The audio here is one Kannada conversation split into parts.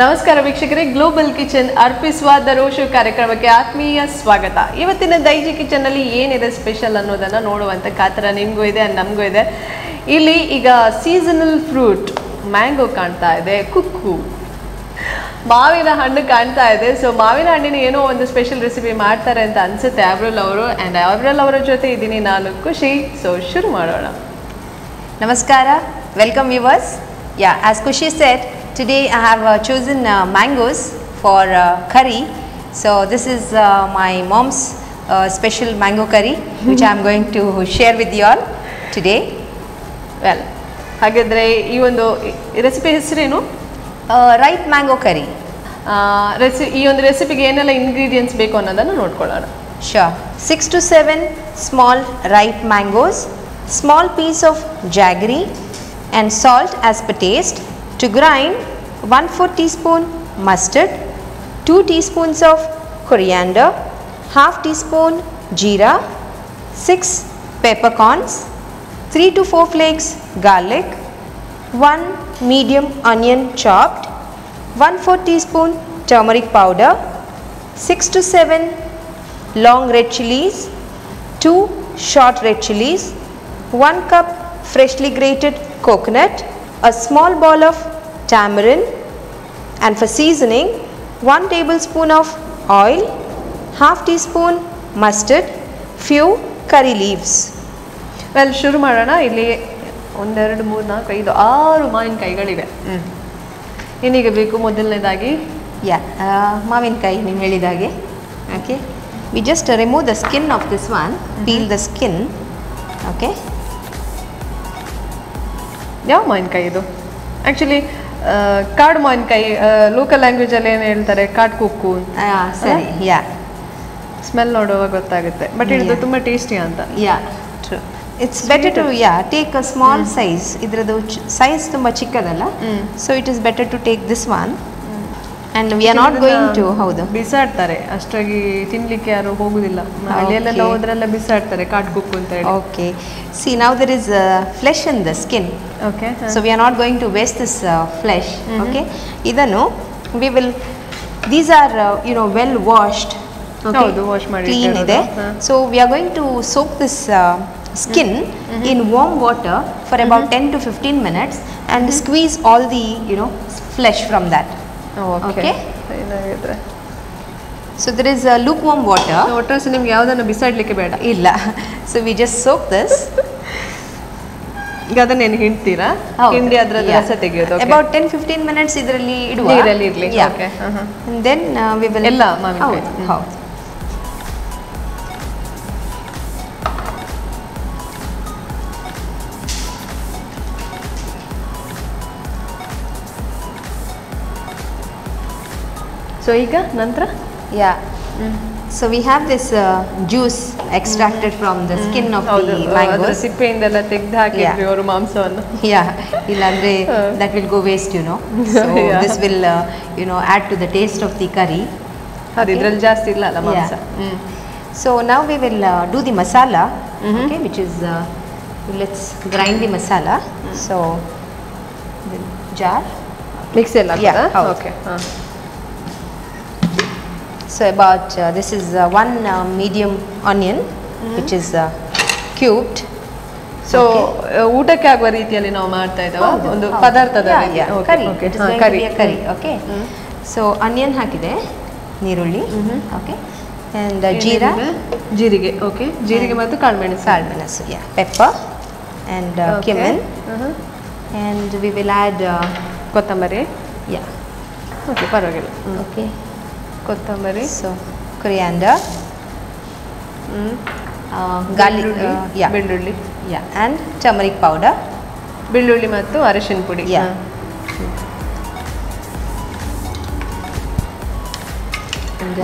ನಮಸ್ಕಾರ ವೀಕ್ಷಕರೇ ಗ್ಲೋಬಲ್ ಕಿಚನ್ ಅರ್ಪಿಸುವ ದರೋಶು ಕಾರ್ಯಕ್ರಮಕ್ಕೆ ಆತ್ಮೀಯ ಸ್ವಾಗತ. ಇವತ್ತಿನ ದೈಜಿ ಕಿಚನ್ ಅಲ್ಲಿ ಏನಿದೆ ಸ್ಪೆಷಲ್ ಅನ್ನೋದನ್ನ ನೋಡುವಂತ ಕಾತರ ನಿಮಗೂ ಇದೆ ನಮಗೂ ಇದೆ. ಇಲ್ಲಿ ಈಗ ಸೀಸನಲ್ ಫ್ರೂಟ್ ಮ್ಯಾಂಗೋ ಕಾಣ್ತಾ ಇದೆ ಕುಕ್ಕು. ಮಾವಿನ ಹಣ್ಣು ಕಾಣ್ತಾ ಇದೆ. ಸೊ ಮಾವಿನ ಹಣ್ಣಿನ ಏನೋ ಒಂದು ಸ್ಪೆಷಲ್ ರೆಸಿಪಿ ಮಾಡ್ತಾರೆ ಅಂತ ಅನ್ಸುತ್ತೆ ಅವ್ರಲ್ ಅವರು. ಆ್ಯಂಡ್ ಅವ್ರಲ್ ಅವರ ಜೊತೆ ಇದ್ದೀನಿ ನಾನು ಖುಷಿ. ಸೊ ಶುರು ಮಾಡೋಣ. ನಮಸ್ಕಾರ. Welcome viewers yeah as Khushi said, today I have uh, chosen uh, mangoes for uh, curry. So this is uh, my mom's uh, special mango curry, which I am going to share with you all today. Well ಹಾಗಾದ್ರೆ ಈ ಒಂದು ರೆಸಿಪಿ ಹೆಸರೇನು Uh, ripe mango curry. ರೆಸಿ ಈ ಒಂದು ರೆಸಿಪಿಗೆ ಏನೆಲ್ಲ ಇಂಗ್ರೀಡಿಯೆಂಟ್ಸ್ ಬೇಕು ಅನ್ನೋದನ್ನು ನೋಡ್ಕೊಳ್ಳೋಣ Sure. 6 to 7 small ripe mangoes, small piece of jaggery and salt as per taste. to grind 1 4 teaspoon mustard, 2 teaspoons of coriander, half teaspoon jeera, 6 peppercorns, 3 to 4 flakes garlic, 1 medium onion chopped, 1 4 teaspoon turmeric powder, 6 to 7 long red chilies, 2 short red chilies, 1 cup freshly grated coconut, a small ball of tamarind and for seasoning 1 tablespoon of oil, half teaspoon mustard, few curry leaves. Well ಶುರು ಮಾಡೋಣ ಇಲ್ಲಿ ಒಂದೆರಡು ಮೂರು ನಾಲ್ಕು ಐದು ಆರು ಮಾವಿನಕಾಯಿಗಳಿವೆ ಏನೀಗ ಬೇಕು ಮೊದಲನೇದಾಗಿ Yeah, uh, ಮಾವಿನಕಾಯಿ ನೀವು ಹೇಳಿದಾಗೆ okay we just remove the skin of this one peel the skin okay ಯಾವ ಮಾವಿನಕಾಯಿ ಇದು? ಆ್ಯಕ್ಚುಲಿ ಕಾಡು ಮಾವಿನಕಾಯಿ ಲೋಕಲ್ ಲ್ಯಾಂಗ್ವೇಜಲ್ಲಿ ಏನು ಹೇಳ್ತಾರೆ? ಕಾಡು ಕುಕ್ಕು ಸರಿ ಯಾ. ಸ್ಮೆಲ್ ನೋಡುವಾಗ ಗೊತ್ತಾಗುತ್ತೆ. ಬಟ್ ಇದು. ತುಂಬ ಟೇಸ್ಟಿ ಅಂತ. Yeah true it's better to yeah take a small size ಇದರದ್ದು ಸೈಜ್ ತುಂಬ ಚಿಕ್ಕದಲ್ಲ. So it is better to take this one and we are not going to ಹೌದು. ಬಿಸಾಡ್ತಾರೆ. ಅಷ್ಟಾಗಿ ತಿನ್ಲಿಕ್ಕೆ ಯಾರು ಹೋಗುದಿಲ್ಲ. ಹಳ್ಳಿಯಲ್ಲೆಲ್ಲ. ಹೋದ್ರೆಲ್ಲ ಬಿಸಾಡ್ತಾರೆ ಕಾಟ್ ಕುಕ್ಕು ಅಂತ ಹೇಳಿ. Okay see now there is flesh in the skin okay so we are not going to waste this flesh okay ಇದನ್ನು we will these are you know well washed ಹೌದು, wash ಮಾಡಿ ಕ್ಲೀನ್. ಇದೆ. So we are going to soap this skin in warm water for about ten to fifteen minutes and squeeze all the you know flesh from that okay. ಏನಾಗಿದ್ರೆ so there is look warm water waters ನಿಮ್ಗೆ ಯಾವುದನ್ನು ಬಿಸಾಡ್ಲಿಕ್ಕೆ ಬೇಡ. ಇಲ್ಲ. So we just soap this ಈಗ ಅದನ್ನೇನು ಹಿಂಡ್ತೀರಾ? ಹಿಂಡಿ ಅದರಲ್ಲಿ ರಸ ತೆಗೆಯೋದು. ಅಬೌಟ್ ಟೆನ್ ಫಿಫ್ಟೀನ್ ಮಿನಿಟ್ಸ್ ಇದರಲ್ಲಿ ಇಡುವ. ನೀರಲ್ಲಿ ಇರ್ಲಿ ಓಕೆ ದೆನ್ ವಿ ವಿಲ್ ಎಲ್ಲ ಮಾವಿನಕಾಯಿ. ಹೌದು. ಸೊ ಈಗ ನಂತರ yeah so we have this juice extracted from the skin of ಹೌದು ದಿ ಅದ್ರ ಮ್ಯಾಂಗೋಸ್ ಸಿಪ್ಪೆಯಿಂದೆಲ್ಲ ತೆಗ್ದು ಹಾಕಿದ್ವಿ Yeah. ಅವರು ಮಾಂಸವನ್ನು ಯಾ ಇಲ್ಲಾಂದ್ರೆ ಹಾ. That will go waste you know so Yeah. This will you know add to the taste of the curry ಅದು ಇದ್ರಲ್ಲಿ ಜಾಸ್ತಿ ಇಲ್ಲ ಅಲ್ಲ ಮಾಂಸ hmm So now we will uh, do the masala, Mhm. okay, which is uh, let's grind the masala. So the jar. Mixie ಎಲ್ಲ Yeah, ಹೌದು. ಓಕೆ ಹಾಂ So about uh, this is uh, one uh, medium onion, mm -hmm. which is uh, cubed. So ಊಟಕ್ಕೆ ಆಗುವ ರೀತಿಯಲ್ಲಿ ನಾವು ಮಾಡ್ತಾ ಇದ್ದಾವ ಒಂದು. ಪದಾರ್ಥದ Yeah, ರೀತಿ yeah, Okay, curry. okay. It is ಹಾ, going to be a curry. Hmm. Okay. -hmm. So onion ಹಾಕಿದೆ ನೀರುಳ್ಳಿ -hmm. okay and uh, jeera? ಜೀರಿಗೆ ಓಕೆ ಜೀರಿಗೆ ಮತ್ತು ಕಾಳುಮೆಣಸು ಕಾಳುಮೆಣಸು yeah pepper and uh, Okay. cumin Mhm. and we will add uh, kottambari yeah okay ಪರವಾಗಿಲ್ಲ ಹ್ಮ್. ಕೊತ್ತಂಬರಿ. ಸೊ ಹ್ಮ್. uh, garlic, ಬೆಳ್ಳುಳ್ಳಿ, ಯಾ ಆ್ಯಂಡ್ ಟರ್ಮರಿಕ್ ಪೌಡರ್. ಬೆಳ್ಳುಳ್ಳಿ ಮತ್ತು ಅರಿಶಿನ ಪುಡಿ. ಯಾ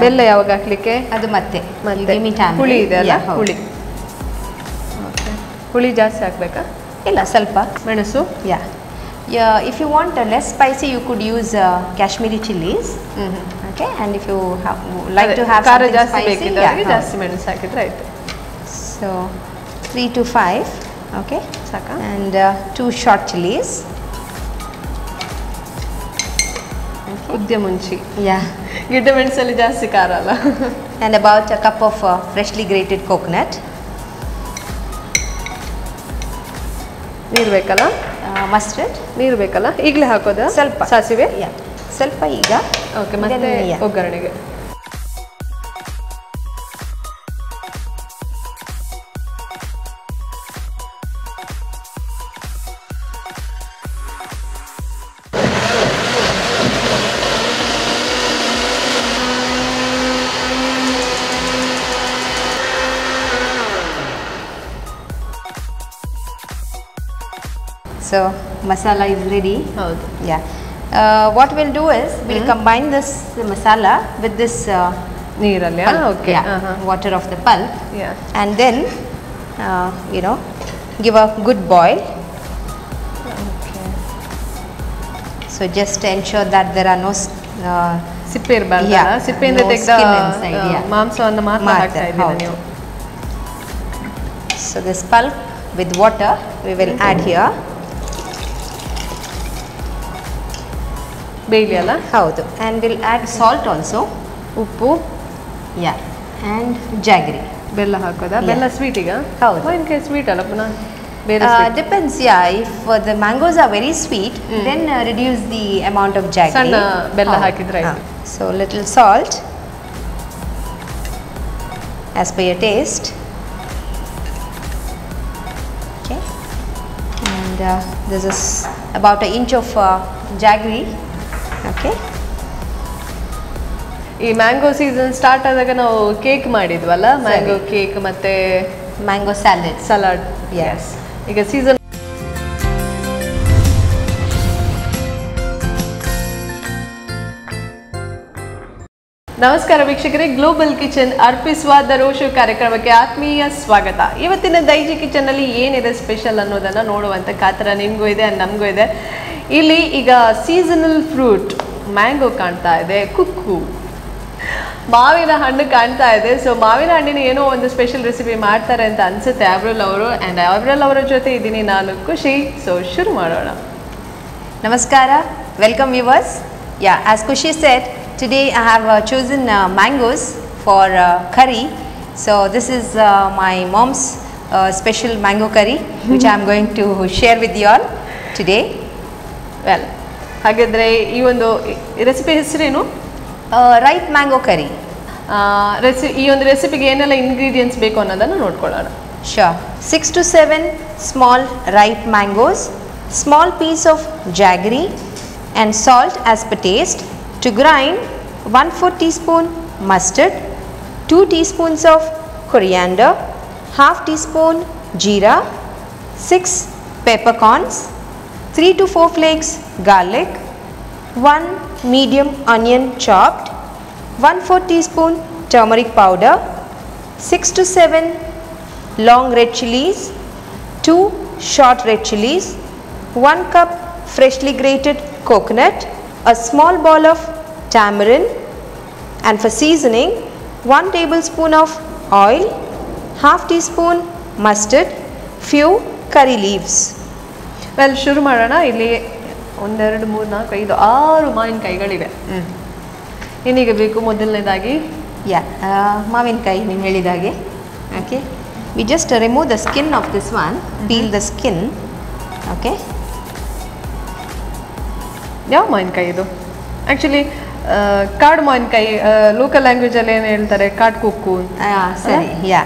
ಬೆಲ್ಲ ಯಾವಾಗ ಹಾಕ್ಲಿಕ್ಕೆ? ಅದು ಮತ್ತೆ. ಮತ್ತೆ. ಹುಳಿ ಇದೆ ಅಲ್ಲ. ಹುಳಿ. ಹುಳಿ ಜಾಸ್ತಿ ಹಾಕ್ಬೇಕಾ? ಇಲ್ಲ ಸ್ವಲ್ಪ. ಮೆಣಸು? ಯಾ yeah if you want uh, less spicy you could use uh, kashmiri chilies hmm okay and if you have, like ಅದೇ, to have ಖಾರ something ಜಾಸ್ತಿ spicy ಬೇಕಿದ್ದವರಿಗೆ yeah, ಜಾಸ್ತಿ ಮೆಣಸು ಹಾಕಿದ್ರೆ ಆಯ್ತು so 3 to 5 okay ಸಾಕಾ and uh, two short chilies okay ಉದ್ಯ ಮುಂಚಿ Yeah. ಗಿಡ್ಡ ಮೆಣಸಲ್ಲಿ ಜಾಸ್ತಿ ಖಾರ ಅಲ್ಲ And about a cup of uh, freshly grated coconut. ನೀರು ಬೇಕಲ್ಲ? ಮಸ್ಟರ್ಡ್. ನೀರು ಬೇಕಲ್ಲ? ಈಗಲೇ ಹಾಕೋದಾ? ಸ್ವಲ್ಪ. ಸಾಸಿವೆ. ಸ್ವಲ್ಪ ಈಗ ಓಕೆ ಮತ್ತೆ ಒಗ್ಗರಣೆಗೆ. So masala is ready. ಹೌದು Yeah. Uh, what we'll do is we'll combine this masala with this uh, ನೀರಲ್ಲಿ pulp, okay yeah, water of the pulp, yeah and then uh, you know give a good boil. So just ensure that there are no s- uh, ಸಿಪ್ಪೆ ಇರಬಾರ್ದು Yeah, ಸಿಪ್ಪೆಯಿಂದ no ತೆಗೆದ skin inside, yeah. ಮಾಂಸವನ್ನು ಮಾತ್ರ ಮಾತ್ರ, ಹಾಕ್ತಾ ಇದ್ದೀರಾ ಹೌದು. ನೀವು so this pulp with water we will add here. ಬೇಯ್ಲಿ ಅಲ್ಲ ಹೌದು and we'll add salt also. ಉಪ್ಪು Yeah. And jaggery. ಬೆಲ್ಲ ಹಾಕೋದಾ Yeah. ಬೆಲ್ಲ ಸ್ವೀಟ್ ಈಗ ಹೌದು. ಮಾವಿನಕಾಯಿ ಸ್ವೀಟ್ ಅಲ್ಲ ಪುನಃ ಬೇರೆ Uh, sweet. depends, yeah. If uh, the mangoes are very sweet, then uh, reduce the amount of jaggery. ಸಣ್ಣ ಬೆಲ್ಲ ಹೌದು. ಹಾಕಿದ್ರೆ ಆಯ್ತು. ಹಾ. So little salt as per your taste. Okay. And uh, this is about an inch of uh, jaggery. Okay. ಈ ಮ್ಯಾಂಗೋ ಸೀಸನ್ ಸ್ಟಾರ್ಟ್ ಆದಾಗ ನಾವು ಕೇಕ್ ಮಾಡಿದ್ವಲ್ಲ? ಮ್ಯಾಂಗೋ ಕೇಕ್ ಮತ್ತೆ ಮ್ಯಾಂಗೋ ಸ್ಯಾಲೆಡ್ ಸಲಾಡ್ ಎಸ್ ಈಗ ಸೀಸನ್ ನಮಸ್ಕಾರ ವೀಕ್ಷಕರೇ. ಗ್ಲೋಬಲ್ ಕಿಚನ್ ಅರ್ಪಿಸುವ ದರೋಶು ಕಾರ್ಯಕ್ರಮಕ್ಕೆ ಆತ್ಮೀಯ ಸ್ವಾಗತ. ಇವತ್ತಿನ ದೈಜಿ ಕಿಚನ್ ಅಲ್ಲಿ ಏನಿದೆ ಸ್ಪೆಷಲ್ ಅನ್ನೋದನ್ನ ನೋಡುವಂತ ಕಾತರ ನಿಮಗೂ ಇದೆ ನಮಗೂ ಇದೆ. ಇಲ್ಲಿ ಈಗ ಸೀಸನಲ್ ಫ್ರೂಟ್ ಮ್ಯಾಂಗೋ ಕಾಣ್ತಾ ಇದೆ ಕುಕ್ಕು. ಮಾವಿನ ಹಣ್ಣು ಕಾಣ್ತಾ ಇದೆ. ಸೊ ಮಾವಿನ ಹಣ್ಣಿನ ಏನೋ ಒಂದು ಸ್ಪೆಷಲ್ ರೆಸಿಪಿ ಮಾಡ್ತಾರೆ ಅಂತ ಅನ್ಸುತ್ತೆ ಅವ್ರಲ್ ಅವರು ಆ್ಯಂಡ್ ಅವ್ರಲ್ ಅವರ ಜೊತೆ ಇದ್ದೀನಿ ನಾನು ಖುಷಿ. ಸೊ ಶುರು ಮಾಡೋಣ. ನಮಸ್ಕಾರ. Welcome viewers. Yeah as Khushi said, today I have uh, chosen uh, mangoes for uh, curry. So this is uh, my mom's uh, special mango curry, which I am going to share with you all today. Well ಹಾಗಾದ್ರೆ ಈ ಒಂದು ರೆಸಿಪಿ ಹೆಸರೇನು Uh, ripe mango curry. ರೆಸಿ ಈ ಒಂದು ರೆಸಿಪಿಗೆ ಏನೆಲ್ಲ ಇಂಗ್ರೀಡಿಯೆಂಟ್ಸ್ ಬೇಕು ಅನ್ನೋದನ್ನು ನೋಡ್ಕೊಳ್ಳೋಣ Sure. Six to seven small ripe mangoes, small piece of jaggery, and salt as per taste. to grind, 1 4 teaspoon mustard, 2 teaspoons of coriander, half teaspoon jeera, 6 peppercorns, 3 to 4 flakes garlic, 1 medium onion chopped, 1 4 teaspoon turmeric powder, 6 to 7 long red chilies, 2 short red chilies, 1 cup freshly grated coconut, a small ball of tamarind, and for seasoning 1 tablespoon of oil, half teaspoon mustard, few curry leaves. Well ಶುರು ಮಾಡೋಣ. ಇಲ್ಲಿ ಒಂದೆರಡು ಮೂರು ನಾಲ್ಕು ಐದು ಆರು ಮಾವಿನಕಾಯಿಗಳಿವೆ ಏನಿಗೆ ಬೇಕು ಮೊದಲನೇದಾಗಿ. ಯಾ ಮಾವಿನಕಾಯಿ ನೀವು ಹೇಳಿದಾಗೆ okay we just remove the skin of this one peel the skin okay ಯಾವ ಮಾವಿನಕಾಯಿ ಇದು? ಆ್ಯಕ್ಚುಲಿ ಕಾಡು ಮಾವಿನಕಾಯಿ ಲೋಕಲ್ ಲ್ಯಾಂಗ್ವೇಜಲ್ಲಿ ಏನು ಹೇಳ್ತಾರೆ? ಕಾಡು ಕುಕ್ಕು ಸರಿ. ಯಾ.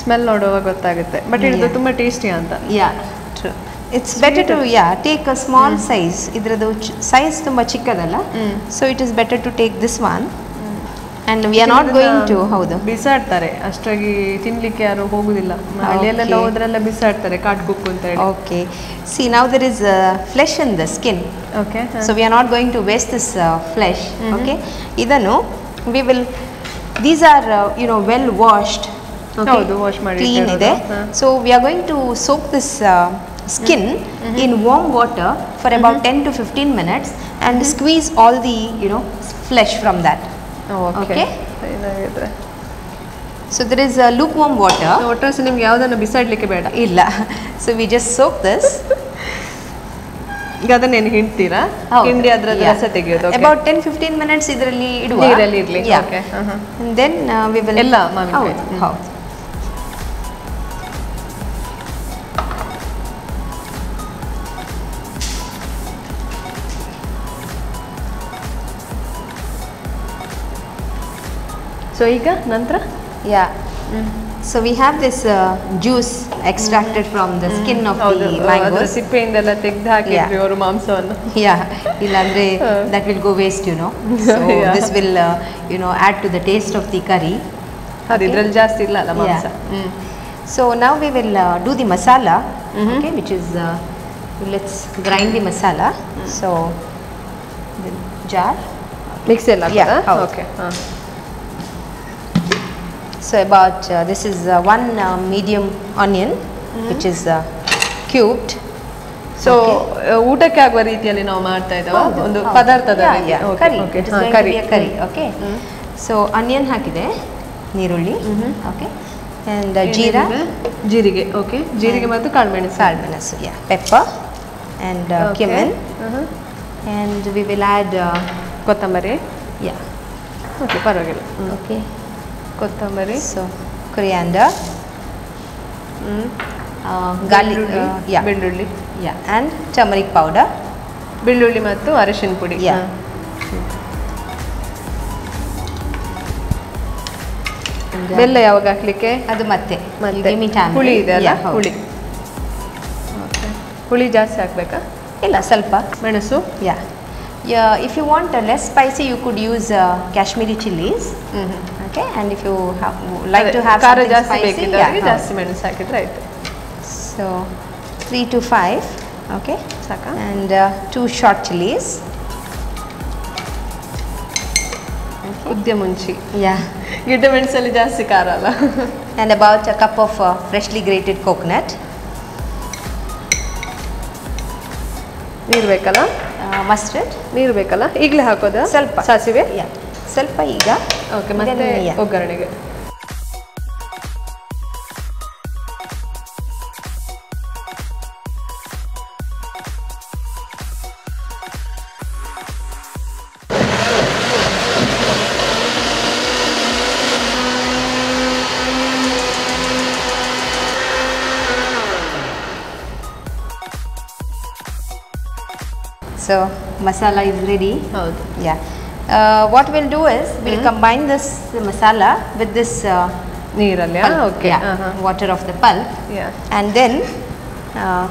ಸ್ಮೆಲ್ ನೋಡುವಾಗ ಗೊತ್ತಾಗುತ್ತೆ. ಬಟ್ ಇದು ತುಂಬಾ ಟೇಸ್ಟಿ ಅಂತ. Yeah true it's better to yeah take a small size ಇದರದ್ದು ಸೈಜ್ ತುಂಬ ಚಿಕ್ಕದಲ್ಲ. So it is better to take this one and we are not going to ಹೌದು. ಬಿಸಾಡ್ತಾರೆ. ಅಷ್ಟಾಗಿ ತಿನ್ಲಿಕ್ಕೆ ಯಾರು ಹೋಗುದಿಲ್ಲ. ಹಳ್ಳಿಯಲ್ಲೆಲ್ಲ. ಹೋದ್ರೆಲ್ಲ ಬಿಸಾಡ್ತಾರೆ ಕಾಟ್ ಕುಕ್ಕು ಅಂತ ಹೇಳಿ. Okay see now there is flesh in the skin okay so we are not going to waste this flesh okay ಇದನ್ನು we will these are you know well washed ಹೌದು, wash ಮಾಡಿ ಕ್ಲೀನ್. ಇದೆ. So we are going to soak this skin in warm water for about ten to fifteen minutes and squeeze all the you know flesh from that okay. ಏನಾಗಿದ್ರೆ so there is look warm water waters ನಿಮ್ಗೆ ಯಾವುದನ್ನು ಬಿಸಾಡ್ಲಿಕ್ಕೆ ಬೇಡ? ಇಲ್ಲ. So we just soap this ಈಗ ಅದನ್ನೇನು ಹಿಂಡ್ತೀರಾ? ಹಿಂಡಿ ಅದ್ರದ್ದು ರಸ ತೆಗೆಯೋದು. ಅಬೌಟ್ ಟೆನ್ ಫಿಫ್ಟೀನ್ ಮಿನಿಟ್ಸ್ ಇದರಲ್ಲಿ ಇಡುವ. ನೀರಲ್ಲಿ ಇರಲಿ. ದೆನ್ ವಿ ವಿಲ್ ಎಲ್ಲ ಮಾವಿನಕಾಯಿ? ಹೌದು. ಸೊ ಈಗ ನಂತರ yeah so we have this juice extracted from the skin of ಹೌದು ದಿ ಅದ್ರ ಮ್ಯಾಂಗೋಸ್ ಸಿಪ್ಪೆಯಿಂದೆಲ್ಲ ತೆಗ್ದು ಹಾಕಿದ್ವಿ Yeah. ಅವರು ಮಾಂಸವನ್ನು ಯಾ ಇಲ್ಲಾಂದ್ರೆ ಹ. That will go waste you know so Yeah. This will you know add to the taste of the curry ಅದು ಇದ್ರಲ್ಲಿ ಜಾಸ್ತಿ ಇಲ್ಲ ಅಲ್ಲ ಮಾಂಸ Yeah. Hmm So now we will uh, do the masala, Mhm. okay, which is uh, let's grind the masala. So the jar. Mix ಎಲ್ಲ Yeah, ಹೌದು. Okay So about uh, this is uh, one uh, medium onion, mm -hmm. which is uh, cubed. So ಊಟಕ್ಕೆ ಆಗುವ ರೀತಿಯಲ್ಲಿ ನಾವು ಮಾಡ್ತಾ ಇದ್ದಾವ ಒಂದು. ಪದಾರ್ಥದ. Okay. Okay. ಹ್ಮ್. So onion ಹಾಕಿದೆ ನೀರುಳ್ಳಿ Mhm. okay and uh, jeera? ಜೀರಿಗೆ ಓಕೆ ಜೀರಿಗೆ ಮತ್ತು ಕಾಳುಮೆಣಸು ಕಾಳುಮೆಣಸು yeah pepper and uh, Okay. cumin Mhm. and we will add uh, kottambari yeah okay ಪರವಾಗಿಲ್ಲ ಹ್ಮ್. ಕೊತ್ತಂಬರಿ. ಸೊ ಕುರಿಯಾಂಡ ಗಾರ್ಲಿಕ್ ಯಾ ಬೆಳ್ಳುಳ್ಳಿ. ಯಾ ಆ್ಯಂಡ್ ಟರ್ಮರಿಕ್ ಪೌಡರ್ ಬೆಳ್ಳುಳ್ಳಿ ಮತ್ತು ಅರಶಿನ ಪುಡಿ. ಯಾ ಬೆಲ್ಲ ಯಾವಾಗ ಹಾಕ್ಲಿಕ್ಕೆ? ಅದು ಮತ್ತೆ. ಹುಳಿ ಇದೆ ಅಲ್ಲ? ಹುಳಿ. ಹುಳಿ ಜಾಸ್ತಿ ಹಾಕ್ಬೇಕಾ? ಇಲ್ಲ ಸ್ವಲ್ಪ. ಮೆಣಸು? Yeah if you want less spicy you could use Kashmiri chillies uh, Kashmiri chilies hmm hmm. okay and if you have, like ಅದೇ, to have ಖಾರ something ಜಾಸ್ತಿ spicy ಬೇಕಿದ್ದವರಿಗೆ yeah, ಜಾಸ್ತಿ ಮೆಣಸು ಹಾಕಿದ್ರೆ ಆಯ್ತು so 3 to 5 okay ಸಾಕಾ and uh, two short chilies ಉದ್ಯ ಮುಂಚಿ yeah ಗಿಡ್ಡ ಮೆಣಸಲ್ಲಿ ಜಾಸ್ತಿ ಖಾರ ಅಲ್ಲ and about a cup of uh, freshly grated coconut ನೀರು ಬೇಕಲ್ಲ uh, mustard ನೀರು ಬೇಕಲ್ಲ ಈಗಲೇ ಹಾಕೋದಾ ಸ್ವಲ್ಪ ಸಾಸಿವೆ Yeah. ಸ್ವಲ್ಪ ಈಗ ಓಕೆ ಮತ್ತೆ Then, yeah. ಒಗ್ಗರಣೆಗೆ So masala is ready. ಹೌದು Yeah. uh, what we'll do is we'll mm -hmm. combine this masala with this uh, neeralya ah, okay yeah, uh -huh. water of the pulp yeah and then uh,